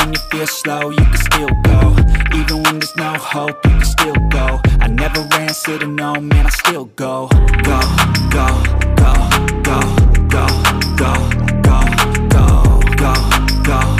when you feel slow, you can still go. Even when there's no hope, you can still go. I never answer to no, man, I still go, go, go, go, go, go, go, go, go, go, go,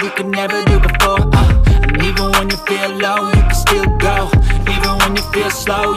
you could never do before. Uh, and even when you feel low, you can still go. Even when you feel slow,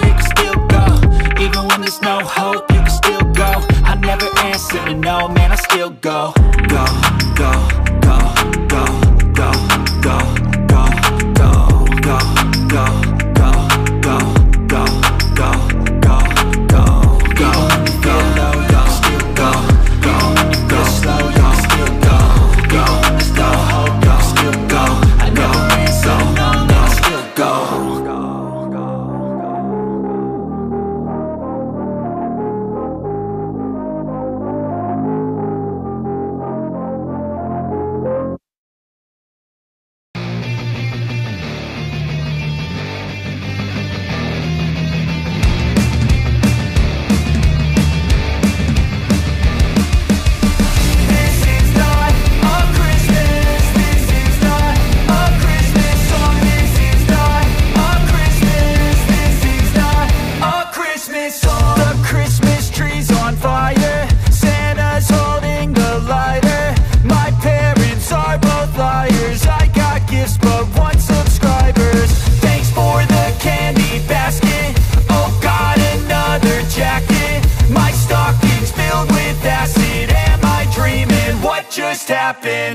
happen